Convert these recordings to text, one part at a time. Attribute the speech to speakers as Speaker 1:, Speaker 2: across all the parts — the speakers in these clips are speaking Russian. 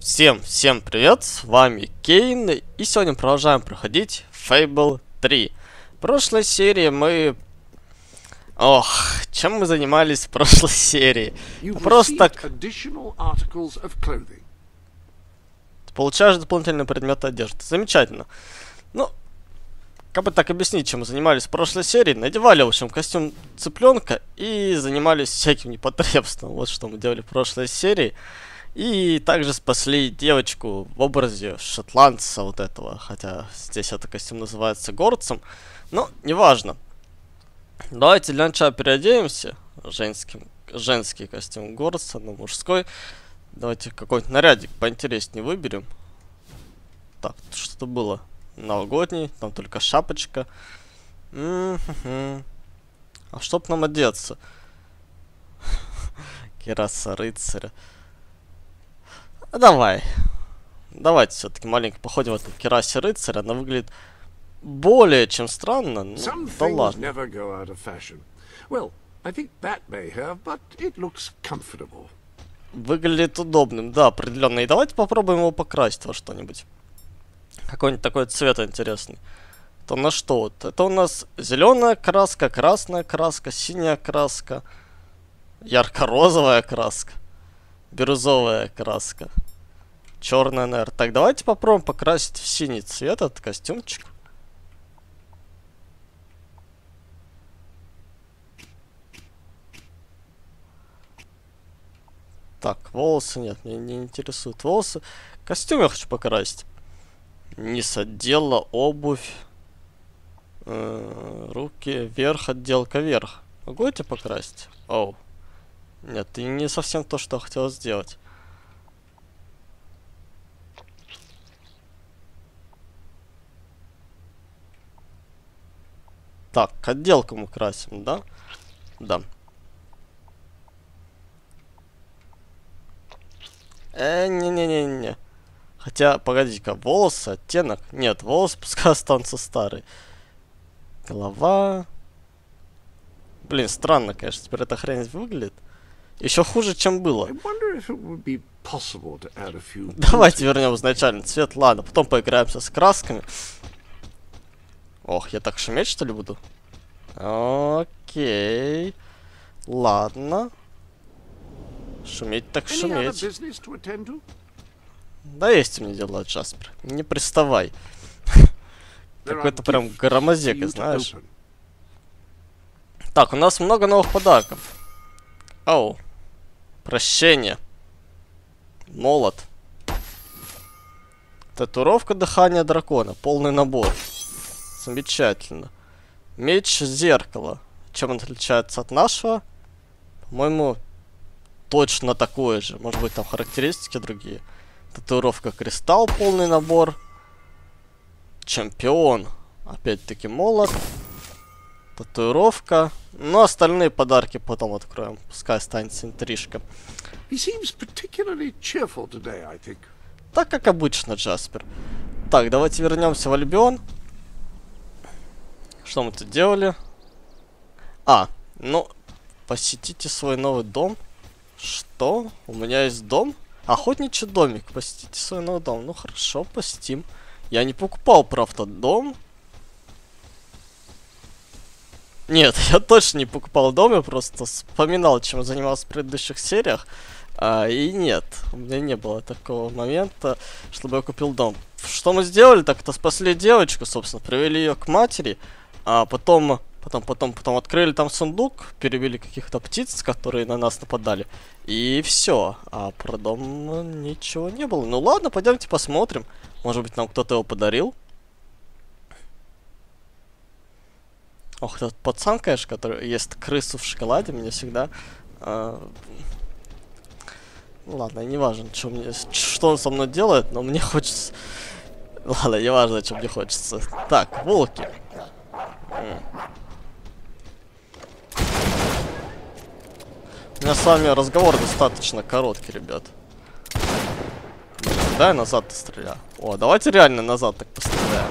Speaker 1: Всем, всем привет, с вами Кейн, и сегодня продолжаем проходить Fable 3. В прошлой серии мы... Ох, чем мы занимались в прошлой серии? Просто получаешь дополнительные предметы одежды. Замечательно. Ну, как бы так объяснить, чем мы занимались в прошлой серии? Надевали, в общем, костюм цыпленка и занимались всяким непотребством. Вот что мы делали в прошлой серии. И также спасли девочку в образе шотландца вот этого. Хотя здесь этот костюм называется горцем. Но неважно. Давайте для начала переоденемся. Женским, женский костюм горца, но мужской. Давайте какой-нибудь нарядик поинтереснее выберем. Так, что было? Новогодний, там только шапочка. М-хм-хм. А чтоб нам одеться? Кераса рыцаря. Давай. Давайте все-таки маленько походим в этом керасе рыцаря. Она выглядит более чем странно. Ну, да ладно.
Speaker 2: never go out of fashion. Well, I think that may have, but it looks comfortable.
Speaker 1: Выглядит удобным, да, определенно. И давайте попробуем его покрасить во что-нибудь. Какой-нибудь такой цвет интересный. То на что вот? Это у нас зеленая краска, красная краска, синяя краска, ярко-розовая краска, бирюзовая краска, черная, наверное. Так, давайте попробуем покрасить в синий цвет этот костюмчик. Так, волосы нет, меня не интересуют волосы. Костюм я хочу покрасить. Низ отдела, обувь, э, руки, верх, отделка, верх. Могу эти покрасить? Оу. Нет, и не совсем то, что хотел сделать. Так, отделку мы красим, да? Да. Э, не-не-не-не. Хотя, погоди-ка, волосы, оттенок. Нет, волосы пускай останутся старые. Голова. Блин, странно, конечно, теперь эта хрень выглядит. Еще хуже, чем было. Давайте вернем изначальный цвет. Ладно, потом поиграемся с красками. Ох, я так шуметь, что ли, буду? Окей. Ладно. Шуметь так шуметь. Да есть у меня дела, Джаспер. Не приставай. Какой-то прям
Speaker 2: to
Speaker 1: знаешь. Так, у нас много новых подарков. Оу. Прощение. Молот. Татуировка дыхания дракона. Полный набор. Замечательно. Меч зеркало. Чем он отличается от нашего? По-моему, точно такое же. Может быть, там характеристики другие. Татуировка кристалл. Полный набор. Чемпион. Опять-таки молот. Татуировка. Ну, остальные подарки потом откроем. Пускай останется интрижка.
Speaker 2: Today.
Speaker 1: Так, как обычно, Джаспер. Так, давайте вернемся в Альбион. Что мы тут делали? А, ну, посетите свой новый дом. Что? У меня есть дом? Охотничий домик. Посетите свой новый дом. Ну, хорошо, посетим. Я не покупал, правда, дом. Нет, я точно не покупал дом, я просто вспоминал, чем занимался в предыдущих сериях. А, и нет, у меня не было такого момента, чтобы я купил дом. Что мы сделали, так это спасли девочку, собственно, привели ее к матери, а потом, потом, потом, потом открыли там сундук, перевели каких-то птиц, которые на нас нападали, и все. А про дом ну, ничего не было. Ну ладно, пойдемте посмотрим. Может быть, нам кто-то его подарил. Ох, этот пацан, конечно, который ест крысу в шоколаде, мне всегда... ну ладно, не важно, что, мне, что он со мной делает, но мне хочется... Ладно, не важно, что мне хочется. Так, волки. У меня с вами разговор достаточно короткий, ребят. Да, я назад стреляю. О, давайте реально назад так постреляем.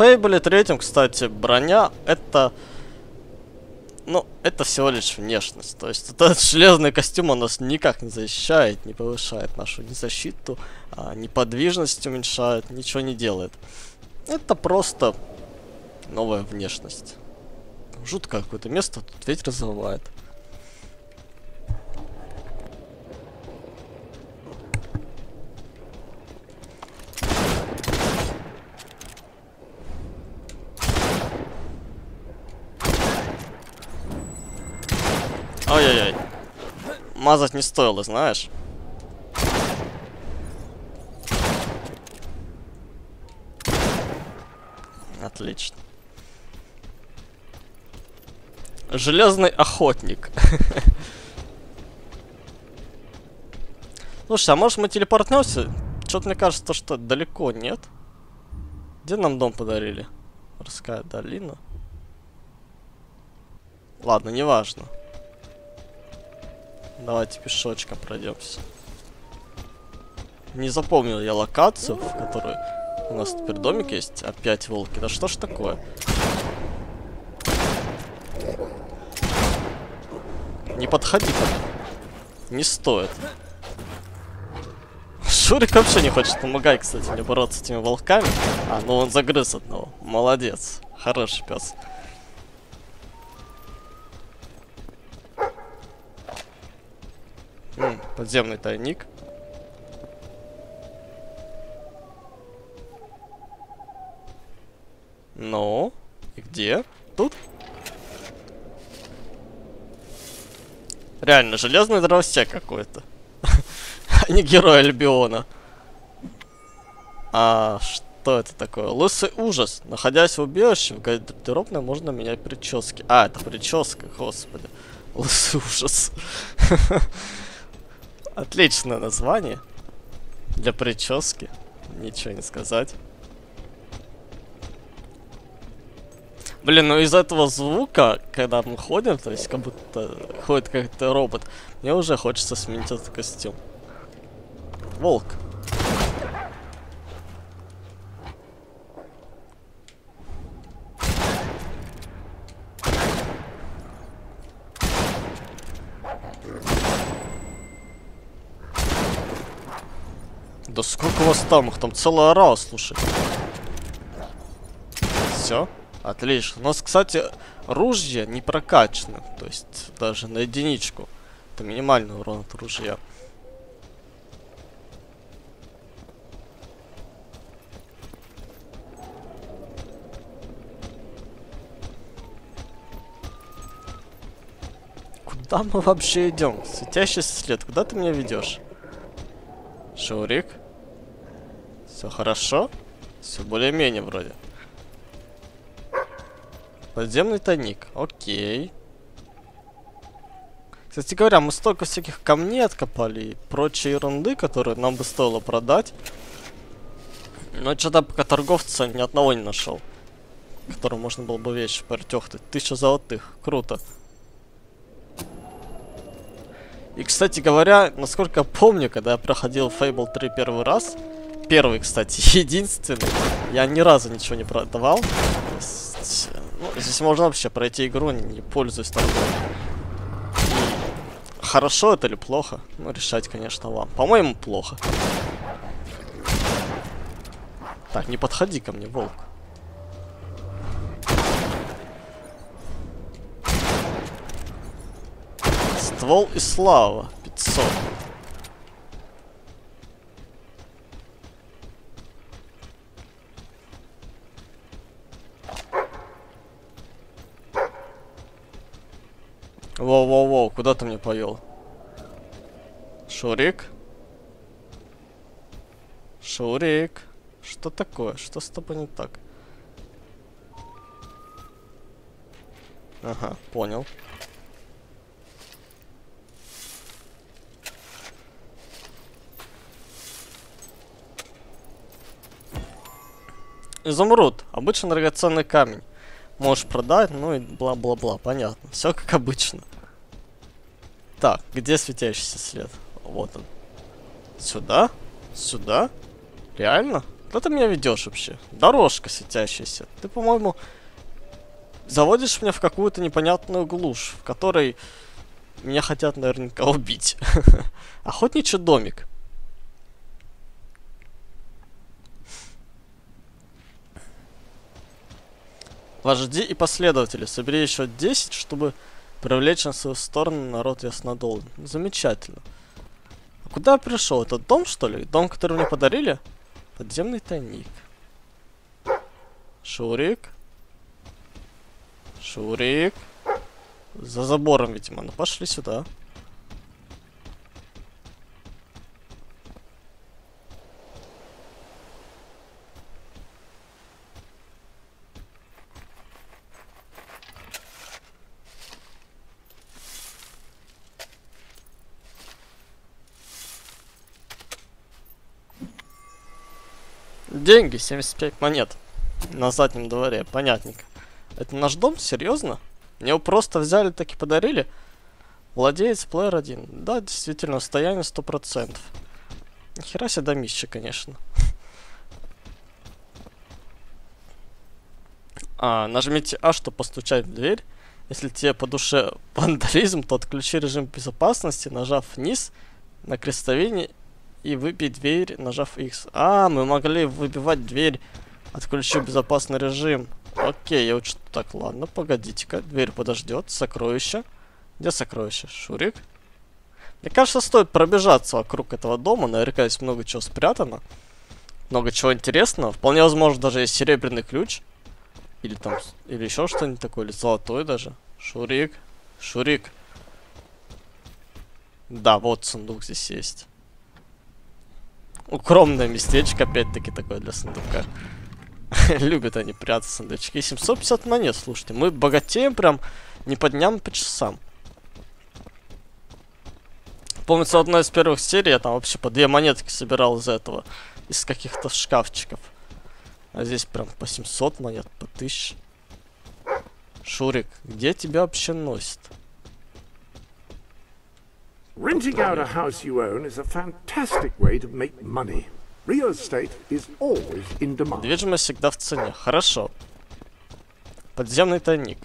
Speaker 1: Фейбле третьем, кстати, броня это... Ну, это всего лишь внешность. То есть этот железный костюм у нас никак не защищает, не повышает нашу ни защиту, а, неподвижность уменьшает, ничего не делает. Это просто новая внешность. Жуткое какое-то место, тут ветер завывает. Мазать не стоило, знаешь. Отлично. Железный охотник. Слушай, а может мы телепортнемся? Что-то мне кажется, то, что далеко нет. Где нам дом подарили? Морская долина. Ладно, неважно. Давайте пешочком пройдемся. Не запомнил я локацию, в которой у нас теперь домик есть. Опять волки. Да что ж такое? Не подходи ко мне. Не стоит. Шурик вообще не хочет помогать, кстати, мне бороться с этими волками. А, ну он загрыз одного. Молодец. Хороший пес. М, подземный тайник. Ну, и где? Тут? Реально, железный дровосек какой-то. а не герой Альбиона. А что это такое? Лысый ужас. Находясь в убежище, в гардеробной можно менять прически. А, это прическа, господи. Лысый ужас. Отличное название. Для прически. Ничего не сказать. Блин, ну из этого звука, когда мы ходим, то есть как будто ходит как-то робот, мне уже хочется сменить этот костюм. Волк. Да сколько вас там? Их там целая ора, слушай. Все. Отлично. У нас, кстати, ружья не прокачаны. То есть даже на единичку. Это минимальный урон от ружья. Куда мы вообще идем? Светящийся след. Куда ты меня ведешь? Шурик? Все хорошо? Все более-менее вроде. Подземный тайник. Окей. Кстати говоря, мы столько всяких камней откопали и прочей ерунды, которые нам бы стоило продать. Но что-то пока торговца ни одного не нашел. Которому можно было бы вещи портехтать. Тысяча золотых. Круто. И, кстати говоря, насколько я помню, когда я проходил Fable 3 первый раз, первый, кстати, единственный, я ни разу ничего не продавал. Ну, здесь можно вообще пройти игру, не пользуясь торговлей. Хорошо это или плохо? Ну, решать, конечно, вам. По-моему, плохо. Так, не подходи ко мне, волк. Ствол и слава. 500. Воу-воу-воу, куда ты мне повел? Шурик? Шурик? Что такое? Что с тобой не так? Ага, понял. Изумруд. Обычный драгоценный камень. Можешь продать, ну и бла-бла-бла. Понятно. Все как обычно. Так, где светящийся след? Вот он. Сюда? Сюда? Реально? Куда ты меня ведешь вообще? Дорожка светящаяся. Ты, по-моему, заводишь меня в какую-то непонятную глушь, в которой меня хотят наверняка убить. Охотничий домик. Вожди и последователи, собери еще 10, чтобы привлечь на свою сторону народ яснодолн. Замечательно. А куда я пришел? Это дом, что ли? Дом, который мне подарили? Подземный тайник. Шурик. Шурик. За забором, видимо. Ну пошли сюда. Деньги, 75 монет. На заднем дворе, понятненько. Это наш дом? Серьезно? Мне его просто взяли, так и подарили? Владелец плеер 1. Да, действительно, состояние 100%. Нихера себе домище, конечно. А, нажмите А, чтобы постучать в дверь. Если тебе по душе вандализм, то отключи режим безопасности, нажав вниз на крестовине и выбить дверь, нажав X. А, мы могли выбивать дверь, отключив безопасный режим. Окей, я учу. Так, ладно, погодите-ка. Дверь подождет. Сокровище. Где сокровище? Шурик? Мне кажется, стоит пробежаться вокруг этого дома. Наверняка здесь много чего спрятано. Много чего интересного. Вполне возможно, даже есть серебряный ключ. Или там, или еще что-нибудь такое, или золотой даже. Шурик. Шурик. Да, вот сундук здесь есть. Укромное местечко, опять-таки, такое для сундука. Любят они прятаться сундучки. 750 монет, слушайте. Мы богатеем прям не по дням, а по часам. Помнится, одной из первых серий я там вообще по две монетки собирал из этого. Из каких-то шкафчиков. А здесь прям по 700 монет, по 1000. Шурик, где тебя вообще носит?
Speaker 2: Renting out a house you own is a fantastic way to make money. Real estate is always in demand.
Speaker 1: Недвижимость всегда в цене. Хорошо. Подземный тайник.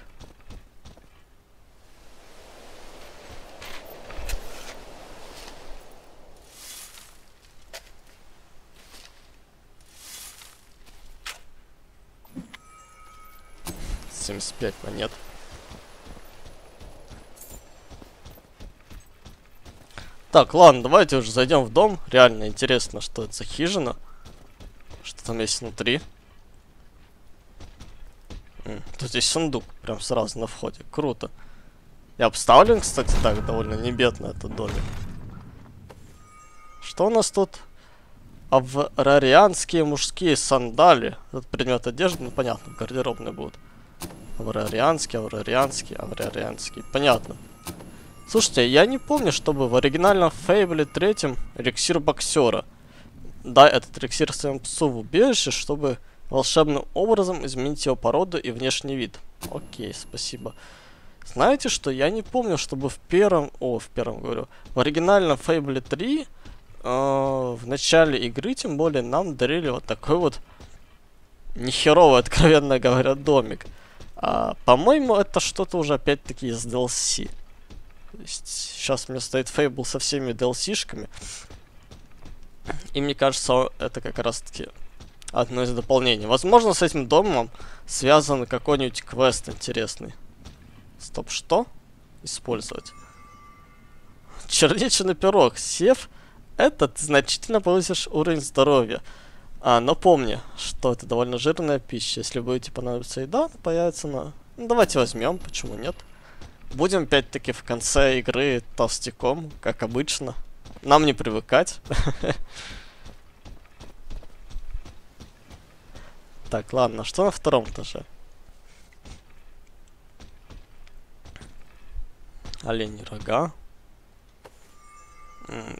Speaker 1: Семьдесят пять монет. Так, ладно, давайте уже зайдем в дом. Реально интересно, что это за хижина. Что там есть внутри. М, Тут есть сундук, прям сразу на входе. Круто. И обставлен, кстати, так довольно небедно этот домик. Что у нас тут? Аврарианские мужские сандали. Этот предмет одежды, ну понятно, гардеробные будут. Аврарианский, аврарианский, аврарианский. Понятно. Слушайте, я не помню, чтобы в оригинальном Фейбле третьем эликсир боксера. Дай этот эликсир своему псу в убежище, чтобы волшебным образом изменить его породу и внешний вид. Окей, спасибо. Знаете что, я не помню, чтобы в первом... О, в первом говорю. В оригинальном Фейбле 3 э, в начале игры, тем более, нам дарили вот такой вот нехеровый, откровенно говоря, домик. А, по-моему, это что-то уже опять-таки из DLC. Сейчас у меня стоит Fable со всеми DLC-шками. И мне кажется, это как раз-таки одно из дополнений. Возможно, с этим домом связан какой-нибудь квест интересный. Стоп, что? Использовать. Черничный пирог. Сев этот, значительно повысишь уровень здоровья. А, но помни, что это довольно жирная пища. Если будете понадобиться еда, появится на... Ну, давайте возьмем, почему нет? Будем опять-таки в конце игры толстяком, как обычно. Нам не привыкать. Так, ладно, что на втором этаже? Олени рога.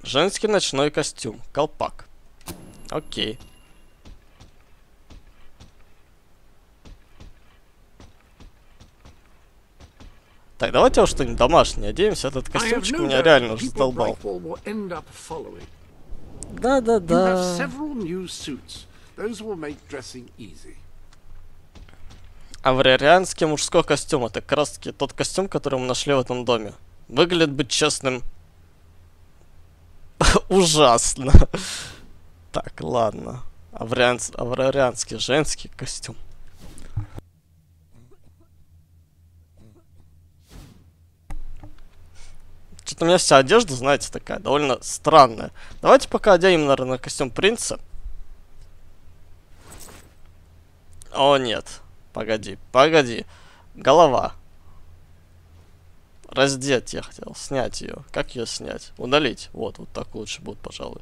Speaker 1: Женский ночной костюм. Колпак. Окей. Так, давайте уж что-нибудь домашнее оденемся. Этот
Speaker 2: I have
Speaker 1: костюмчик меня реально уже задолбал. Да-да-да.
Speaker 2: easy.
Speaker 1: Аврарианский мужской костюм. Это как раз таки тот костюм, который мы нашли в этом доме. Выглядит, быть честным, ужасно. Так, ладно. Аврарианс... Аврарианский женский костюм. Что-то у меня вся одежда, знаете, такая довольно странная. Давайте пока оденем, наверное, костюм принца. О, нет. Погоди, погоди. Голова. Раздеть я хотел, снять ее. Как ее снять? Удалить. Вот, вот так лучше будет, пожалуй.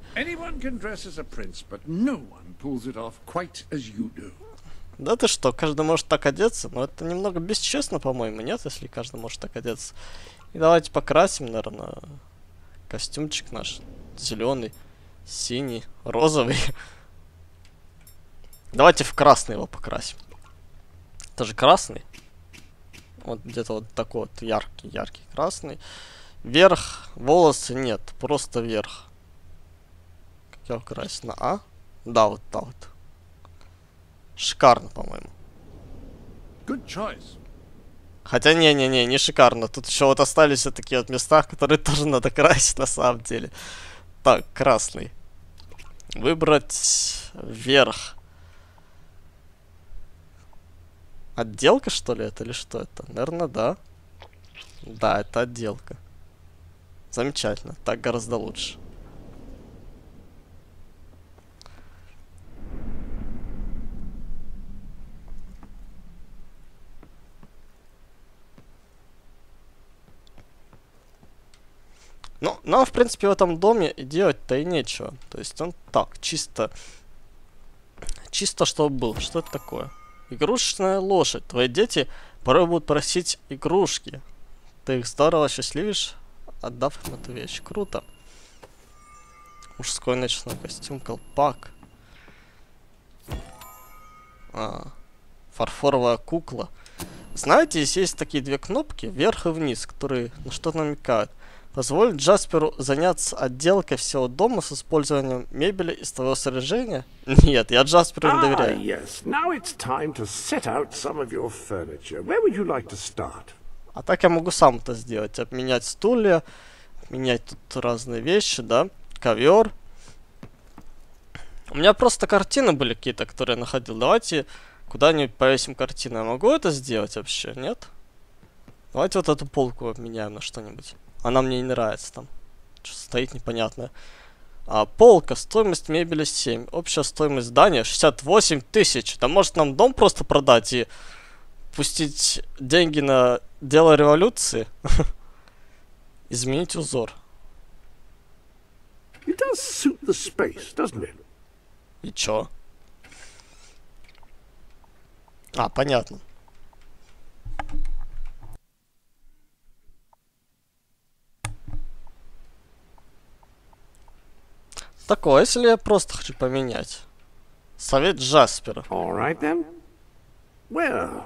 Speaker 1: Да ты что, каждый может так одеться? Но это немного бесчестно, по-моему, нет, если каждый может так одеться. И давайте покрасим, наверное, костюмчик наш. Зеленый, синий, розовый. Давайте в красный его покрасим. Это же красный. Вот где-то вот такой вот яркий, яркий красный. Вверх волосы нет, просто вверх. Как его красить? На А? Да, вот так вот. Шикарно, по-моему.
Speaker 2: Good choice.
Speaker 1: Хотя не-не-не, не шикарно. Тут еще вот остались вот такие вот места, которые тоже надо красить на самом деле. Так, красный. Выбрать вверх. Отделка, что ли, это или что это? Наверное, да. Да, это отделка. Замечательно. Так гораздо лучше. Ну, нам, в принципе, в этом доме делать-то и нечего. То есть он так, чисто... Чисто чтобы был. Что это такое? Игрушечная лошадь. Твои дети порой будут просить игрушки. Ты их здорово счастливишь, отдав им эту вещь. Круто. Мужской ночной костюм, колпак. А, фарфоровая кукла. Знаете, здесь есть такие две кнопки, вверх и вниз, которые на что намекают. Позволит Джасперу заняться отделкой всего дома с использованием мебели из твоего снаряжения? Нет, я Джасперу не
Speaker 2: Ah,
Speaker 1: доверяю.
Speaker 2: yes. Now it's time to set out some of your furniture. Where would you like to start?
Speaker 1: А так я могу сам это сделать. Обменять стулья, менять тут разные вещи, да. Ковер. У меня просто картины были какие-то, которые я находил. Давайте куда-нибудь повесим картины. Я могу это сделать вообще? Нет? Давайте вот эту полку обменяем на что-нибудь. Она мне не нравится там. Что стоит непонятно. А, полка, стоимость мебели 7. Общая стоимость здания 68 тысяч. Да может нам дом просто продать и пустить деньги на дело революции? Изменить узор.
Speaker 2: It does suit the space, doesn't it?
Speaker 1: И чё? А, понятно. Такое, если я просто хочу поменять. Совет Джаспера.
Speaker 2: All right then. Well,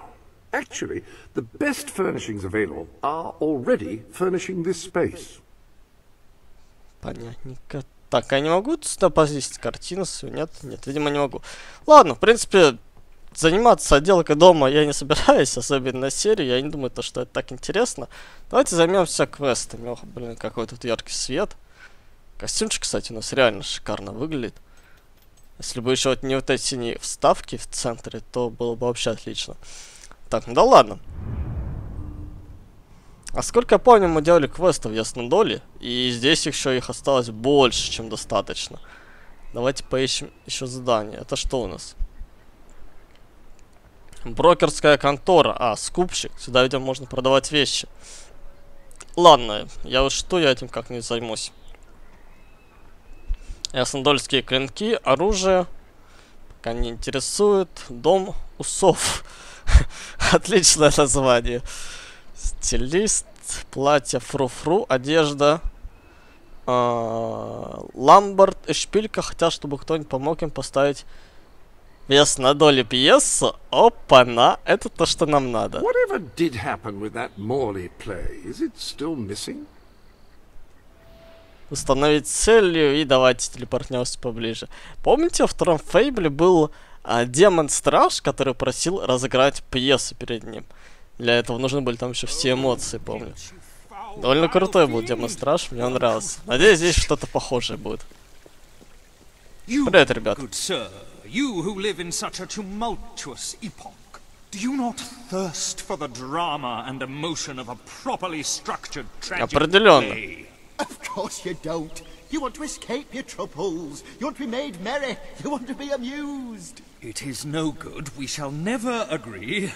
Speaker 2: actually, the best furnishings available are already furnishing this space.
Speaker 1: Понятненько. Так, я не могу сюда повесить картину свою? Нет? Нет, видимо, не могу. Ладно, в принципе, заниматься отделкой дома я не собираюсь, особенно на серию. Я не думаю, то, что это так интересно. Давайте займемся квестами. Ох, блин, какой тут яркий свет. Костюмчик, кстати, у нас реально шикарно выглядит. Если бы еще вот не вот эти не вставки в центре, то было бы вообще отлично. Так, ну да ладно. А сколько я помню, мы делали квестов в Ясном Доле, и здесь еще их осталось больше, чем достаточно. Давайте поищем еще задание. Это что у нас? Брокерская контора. А, скупщик. Сюда, видимо, можно продавать вещи. Ладно, я вот что, я этим как-нибудь займусь. Яснодольские клинки, оружие. Пока не интересует. Дом усов. Отличное название. Стилист, платье фру-фру, одежда. а, Ламбард и шпилька хотят, чтобы кто-нибудь помог им поставить вес на долю пьесу. Опа-на, это то, что нам надо.
Speaker 2: Whatever did happen with that Morley play? Is?
Speaker 1: Установить целью и давайте телепортнемся поближе. Помните, во втором Фейбле был а, демон-страж, который просил разыграть пьесу перед ним. Для этого нужны были там еще все эмоции, помню. Довольно крутой был демон-страж, мне он нравился. Надеюсь, здесь что-то похожее будет. Привет, ребят.
Speaker 3: You who live in such a tumultuous epoch, do you not thirst for the drama and emotion of a properly structured tragic
Speaker 1: Определенно.
Speaker 4: Of course you don't. You want to escape your troubles. You want to be made merry. You want to be amused.
Speaker 3: It is no good. We shall never agree.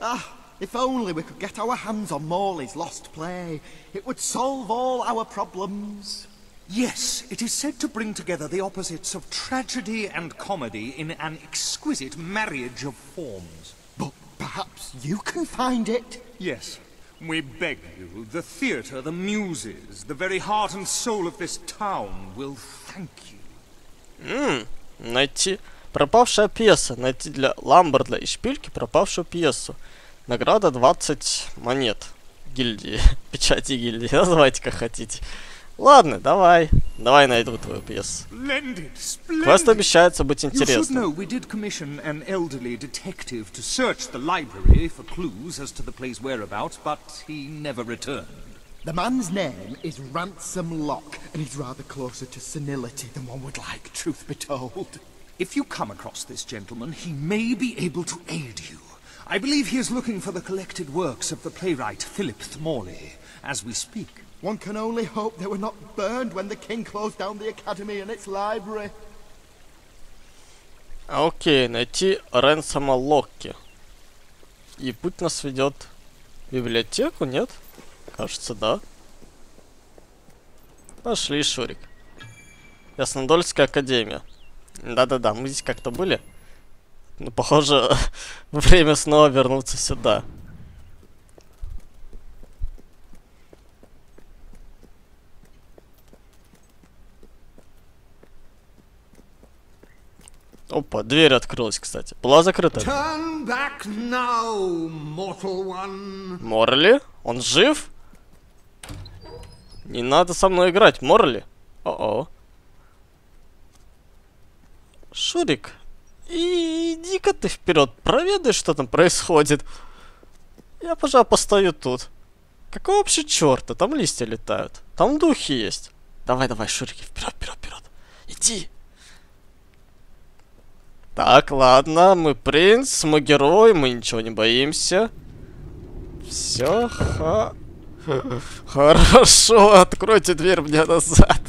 Speaker 4: Ah, if only we could get our hands on Morley's lost play. It would solve all our problems.
Speaker 3: Yes, it is said to bring together the opposites of tragedy and comedy in an exquisite marriage of forms.
Speaker 4: But perhaps you can find it.
Speaker 3: Yes, we beg you, the theatre, the muses, the very heart and soul of this town will thank you.
Speaker 1: Найти пропавшая пьеса. Найти для Ламберда и Шпильки пропавшую пьесу. Награда 20 монет. Гильдии. Печати гильдии. Называйте как хотите. Ладно, давай. Давай найду твою пьесу.
Speaker 3: Splendid,
Speaker 1: Квест
Speaker 3: splendid.
Speaker 1: обещается быть
Speaker 3: You should
Speaker 1: интересным.
Speaker 3: know we did commission an elderly detective to search the library for clues as to the play's whereabouts, but he never returned.
Speaker 4: The man's name is Ransom Lock, and he's rather closer to senility than one would like, truth be told.
Speaker 3: If you come across this gentleman, he may be able to aid you. I believe he is looking for the collected works of the playwright Philip Thmorley as we speak.
Speaker 4: One can only hope they were not burned when the king closed down the academy and its library.
Speaker 1: Окей, найти Ренсома Локки. И путь нас ведет в библиотеку, нет? Кажется, да. Пошли, Шурик. Яснодольская академия. Да-да-да, мы здесь как-то были. Ну, похоже, время снова вернуться сюда. Опа, дверь открылась, кстати. Была закрыта.
Speaker 5: Now.
Speaker 1: Морли? Он жив? Не надо со мной играть, Морли. О-о. Шурик, иди-ка ты вперед, проведай, что там происходит. Я, пожалуй, постою тут. Какого вообще черта? Там листья летают. Там духи есть. Давай, давай, Шурики, вперед, вперед, вперед. Иди. Так, ладно, мы принц, мы герой, мы ничего не боимся. Все ха... Хорошо, откройте дверь мне назад.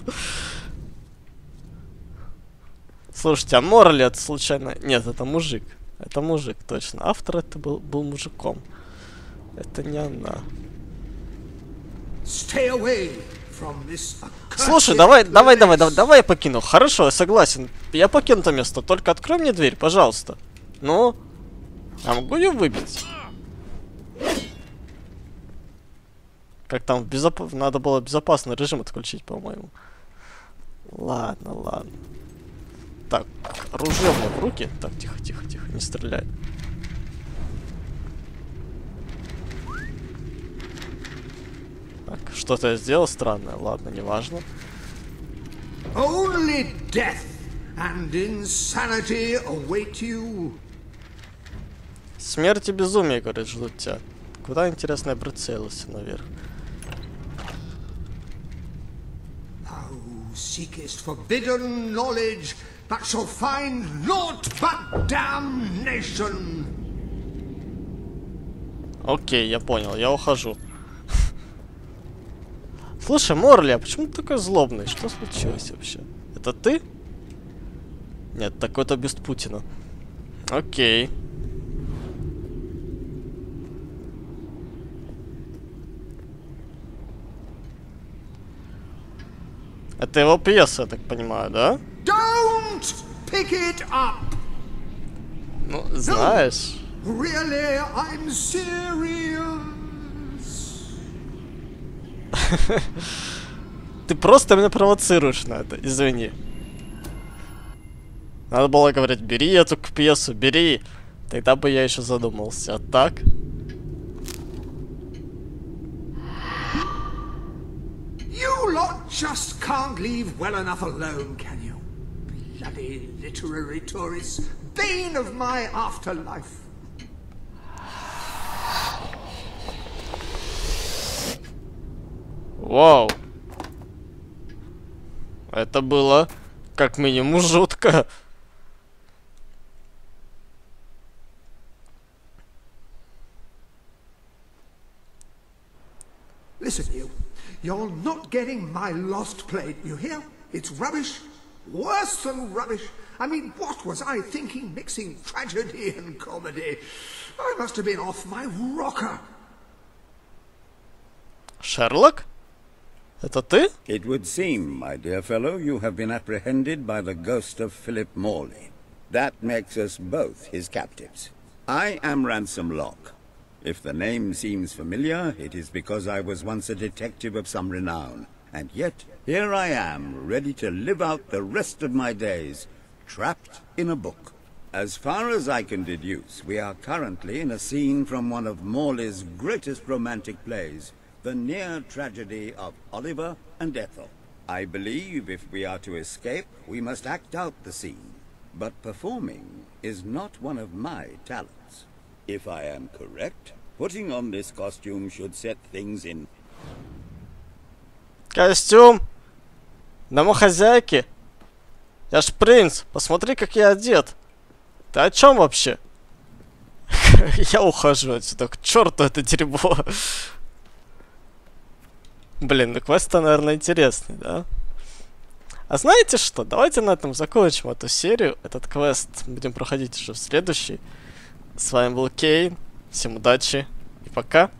Speaker 1: Слушайте, а Морли это случайно... Нет, это мужик. Это мужик, точно. Автор это был, был мужиком. Это не она.
Speaker 5: Stay away
Speaker 1: Слушай, давай, давай, давай, давай, давай я покину. Хорошо, я согласен. Я покину то место. Только открой мне дверь, пожалуйста. Ну? А могу ее выбить? Как там безоп... Надо было безопасный режим отключить, по-моему. Ладно, ладно. Так, оружие мне в руки. Так, тихо, тихо, тихо, не стреляй. Так, что-то я сделал странное. Ладно, неважно.
Speaker 5: Only death and insanity await you.
Speaker 1: Смерть и безумие, говорит, ждут тебя. Куда, интересно, я прицелился наверх?
Speaker 5: Thou seekest forbidden knowledge, but shall find naught but damnation.
Speaker 1: Окей, я понял, я ухожу. Слушай, Морли, а почему ты такой злобный? Что случилось вообще? Это ты? Нет, такой-то без Путина. Окей. Это его пьеса, я так понимаю, да?
Speaker 5: Don't pick it up.
Speaker 1: Ну, знаешь.
Speaker 5: Really, I'm serious.
Speaker 1: Ты просто меня провоцируешь на это, извини. Надо было говорить, бери эту пьесу, бери. Тогда бы я еще задумался. А так?
Speaker 5: You lot just can't leave well enough alone, can you? Bloody literary tourists, bane of my afterlife.
Speaker 1: Вау. Это было как минимум жутко.
Speaker 5: Listen, you. You're not getting my lost plate, you hear? It's rubbish. Worse than rubbish. I mean, what was I thinking mixing tragedy and comedy? I must have been off my rocker.
Speaker 1: Шерлок? Это ты?
Speaker 6: It would seem, my dear fellow, you have been apprehended by the ghost of Philip Morley. That makes us both his captives. I am Ransom Locke. If the name seems familiar, it is because I was once a detective of some renown. And yet, here I am, ready to live out the rest of my days, trapped in a book. As far as I can deduce, we are currently in a scene from one of Morley's greatest romantic plays, The Near Tragedy of Oliver and Ethel. I believe if we are to escape, we must act out the scene. But performing is not one of my talents. If I am correct, putting on this costume should set things in
Speaker 1: Костюм. Домохозяйки. Я ж принц. Посмотри, как я одет. Ты о чем вообще? Я ухожу отсюда. К черту это дерьмо. Блин, ну квест наверное, интересный, да? А знаете что? Давайте на этом закончим эту серию. Этот квест будем проходить уже в следующий. С вами был Кейн. Всем удачи и пока.